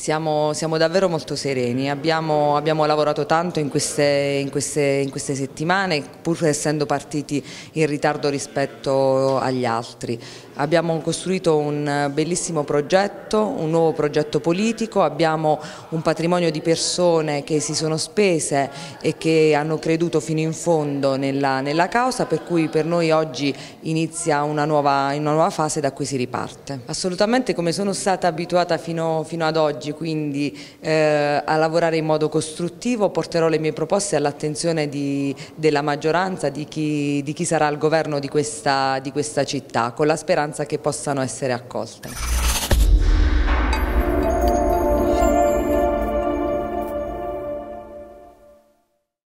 Siamo, siamo davvero molto sereni, abbiamo, abbiamo lavorato tanto in queste, in, queste, in queste settimane pur essendo partiti in ritardo rispetto agli altri. Abbiamo costruito un bellissimo progetto, un nuovo progetto politico, abbiamo un patrimonio di persone che si sono spese e che hanno creduto fino in fondo nella, nella causa per cui per noi oggi inizia una nuova, una nuova, fase da cui si riparte. Assolutamente come sono stata abituata fino, fino ad oggi, quindi eh, a lavorare in modo costruttivo, porterò le mie proposte all'attenzione della maggioranza, di chi, di chi, sarà al governo di questa, di questa città, con la speranza che possano essere accolte.